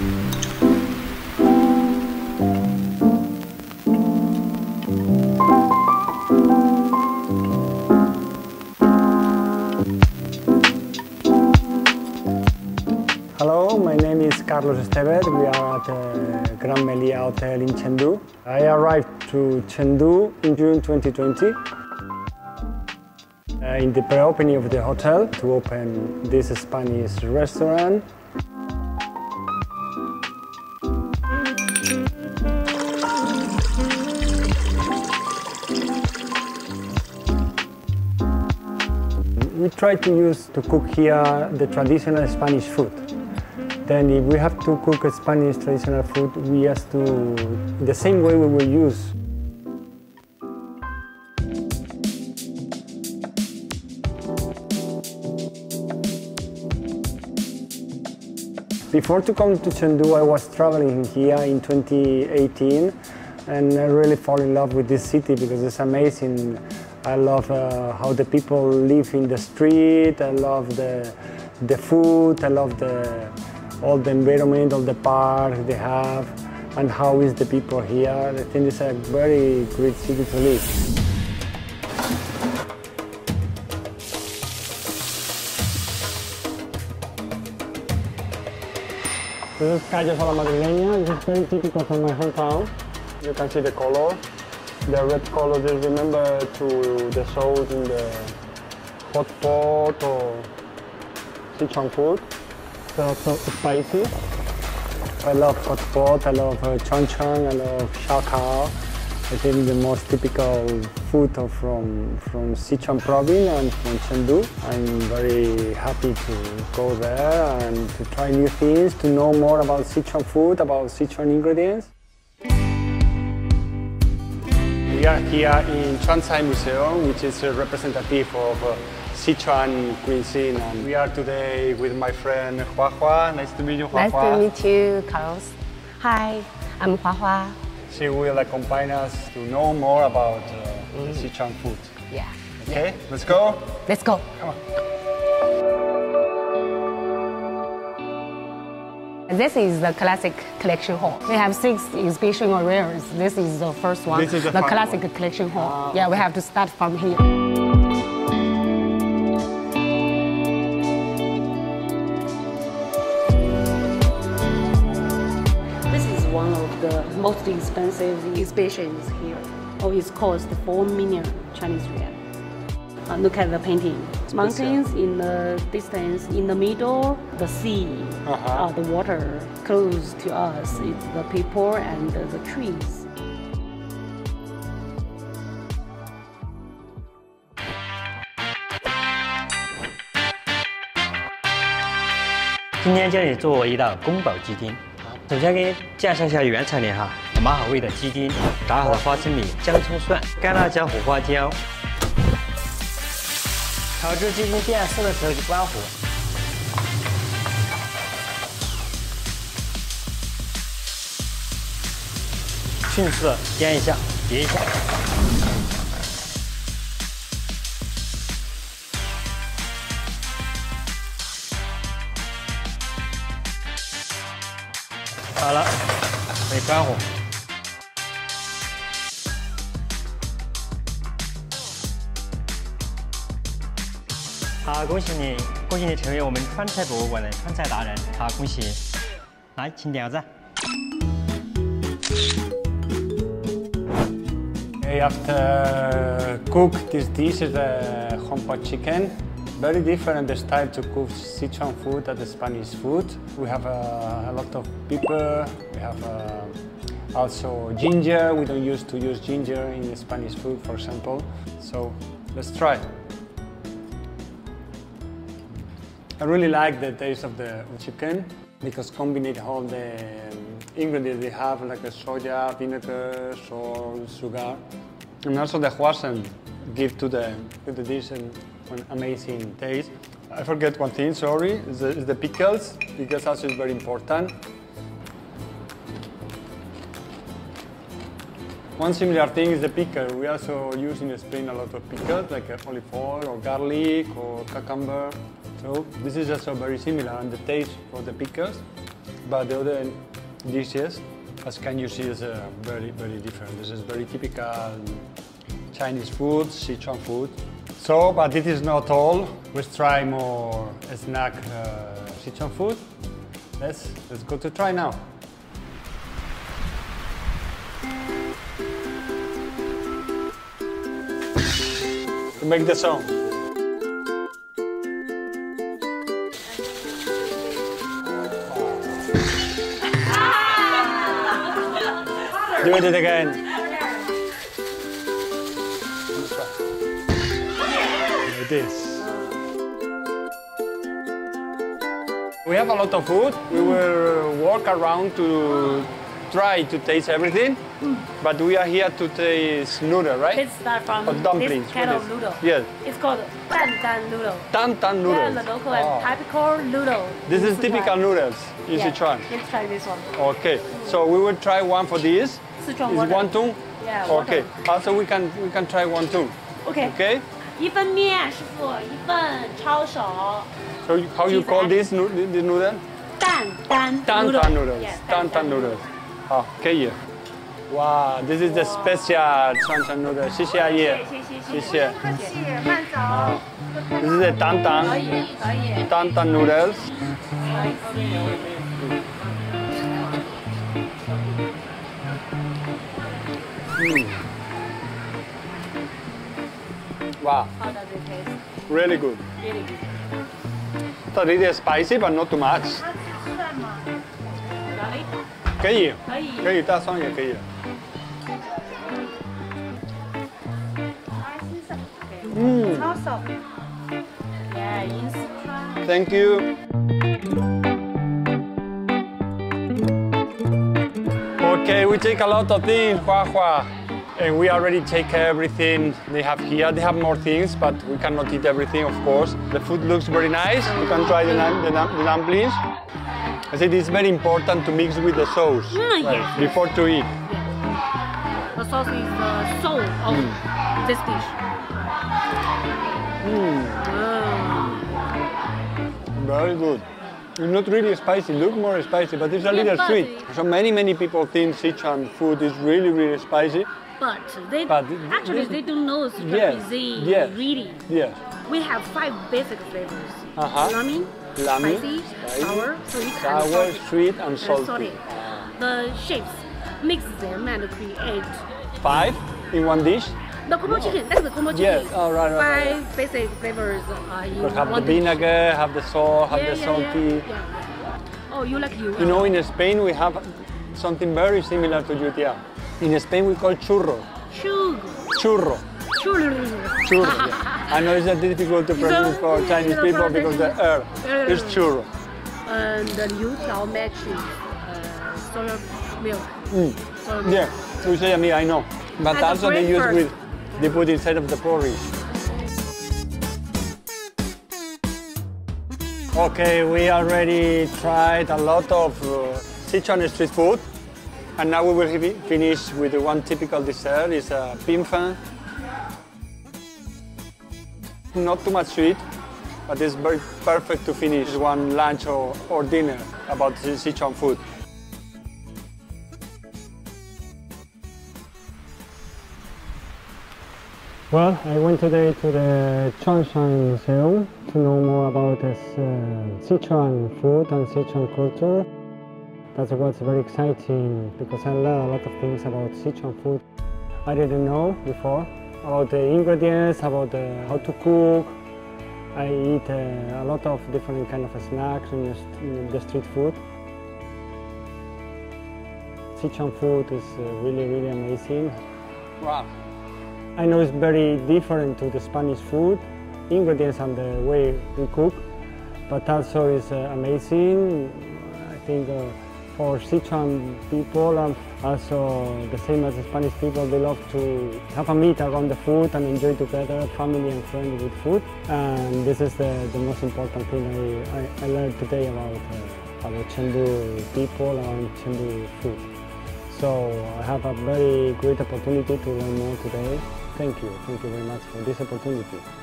Hello, my name is Carlos Estévez. We are at the Grand Melia Hotel in Chengdu. I arrived to Chengdu in June 2020 uh, in the pre-opening of the hotel to open this Spanish restaurant. We try to use to cook here the traditional Spanish food. Then if we have to cook a Spanish traditional food, we have to, the same way we will use. Before to come to Chengdu, I was traveling here in 2018 and I really fall in love with this city because it's amazing. I love uh, how the people live in the street, I love the, the food, I love the, all the environment, all the parks they have, and how is the people here. I think it's a very great city to live. This is callos a madrileña. This is very typical from my hometown. You can see the color. The red color, just remember to the sauce in the hot pot or Sichuan food. So, so spicy. I love hot pot, I love uh, chuan chuan, I love shao kao. I think the most typical food from, from Sichuan province and from Chengdu. I'm very happy to go there and to try new things, to know more about Sichuan food, about Sichuan ingredients. We are here in Chuancai Museum, which is a representative of uh, Sichuan cuisine. And we are today with my friend Hua Hua. Nice to meet you, Hua Nice Hua. to meet you, Carlos. Hi, I'm Hua Hua. She will accompany us to know more about uh, the Sichuan food. Yeah. Okay, let's go. Let's go. Come on. This is the classic collection hall. We have six exhibition areas. This is the first one. This is the fun classic one. collection hall. Ah, yeah, we have to start from here. This is one of the most expensive exhibitions here. Oh, it cost 4 million Chinese yuan. Uh, look at the painting. Mountains in the distance, in the middle, the sea, Uh-huh. uh, the water. Close to us, it's the people and the, the trees. 今天教你做一道宫保鸡丁。首先给你介绍一下原材料哈，码好味的鸡丁，炸好的花生米、姜葱蒜、干辣椒和花椒。炒至鸡丁变色的时候就关火。迅速的煎一下，叠一下。好了，可以关火。好，恭喜你，恭喜你成为我们川菜博物馆的川菜达人。好，恭喜！来，请点个赞。 Okay, after cook this dish is the hompa chicken. Very different the style to cook Sichuan food and the Spanish food. We have uh, a lot of pepper. We have uh, also ginger. We don't used to use ginger in the Spanish food, for example. So let's try. I really like the taste of the chicken because combine all the um, ingredients they have, like the soya, vinegar, salt, sugar, and also the huasen give to the to the dish an, an amazing taste. I forget one thing. Sorry, is the, the pickles. because also is very important. One similar thing is the pickle. We also use in Spain a lot of pickles, like uh, olive oil or garlic or cucumber. So this is also very similar, and the taste for the pickles but the other dishes, as can you see, is uh, very, very different. This is very typical Chinese food, Sichuan food. So, but it is not all. Let's try more snack uh, Sichuan food. Let's, let's go to try now. To make the sound. Do it again. This. We have a lot of food. We will walk around to try to taste everything, but we are here to taste noodle, right? Let's start from Or dumplings, this kind of noodle. Yes. It's called dan dan noodle. Tan tan Yeah, the local Oh. and ah. typical noodle. This is typical noodles in Yeah, Sichuan. Let's try this one. Okay, so we will try one for this. Sichuan Is water. one tune? Yeah, Okay. water. Also we can we can try one tune. Okay. Okay. 一份面，师傅，一份抄手， So you- how you Cheese call and- this nu- this noodle? 蛋蛋 Tan noodle. tan noodles. Yeah, Tan tan noodles. Oh, 可以。Wow, this is the special 串串 noodle. 谢谢阿姨。谢谢。客气，慢走。 This is the tan 可 tan 以，可以。 tan tan noodles. Wow, How does it taste? really good. Really good. It's a little spicy, but not too much. 可以，可以，可以。可以，大蒜也可以。嗯抄手。Yeah, in Sichuan. Thank you. Okay, we take a lot of things, Hua Hua. And we already take everything they have here. They have more things, but we cannot eat everything, of course. The food looks very nice. You can try the, the, the dumplings. I said it's very important to mix with the sauce Mm, right, yes, before to eat. The sauce is the soul of this dish. Mm. Very good. It's not really spicy, look more spicy, but it's a little sweet. So many, many people think Sichuan food is really, really spicy. But they But actually they don't know Yes, cuisine yes. really. Yes. We have five basic flavors. Uh-huh. Laming, Laming, spicy, spicy, sour, sweet, Sour, and salty. sweet, and And salty. salty. The shapes mix them and create Five in one dish. the kung pao chicken. That's the kung pao chicken. Yes, oh, right, right, right. Five basic flavors uh, in have the one dish. vinegar, have the salt, have Yeah, the yeah, salty. yeah, yeah, yeah. Oh, you like you? You know, in Spain we have something very similar to youtiao. In Spain we call churro. Sugar. Churro. Sugar. Churro. yeah. I know it's a difficult to pronounce for Chinese people because the er is churro. And the 油条 matches uh, milk. Soya milk. Yeah, you say me, I know. But As a also they use with, they put inside of the porridge. Okay, we already tried a lot of uh, Sichuan street food, and now we will finish with one typical dessert. It's a bingfen. Not too much sweet, but it's very perfect to finish one lunch or, or dinner about Sichuan food. Well, I went today to the Chuancai Museum to know more about this uh, Sichuan food and Sichuan culture. That's what's very exciting because I learned a lot of things about Sichuan food I didn't know before about the ingredients, about the, how to cook. I eat uh, a lot of different kind of snacks in the, st- in the street food. Sichuan food is uh, really, really amazing. Wow. I know it's very different to the Spanish food, ingredients and the way we cook, but also it's uh, amazing. I think uh, for Sichuan people and also the same as the Spanish people, they love to have a meet around the food and enjoy together, family and friends with food. And this is the, the most important thing I, I, I learned today about, uh, about Chengdu people and Chengdu food. So I have a very great opportunity to learn more today. Thank you. Thank you very much for this opportunity.